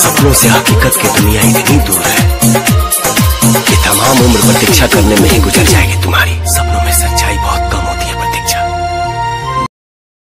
सपनों से हकीकत की दुनिया इतनी दूर है। कि तमाम उम्र प्रतीक्षा करने में ही गुजर जाएगी तुम्हारी।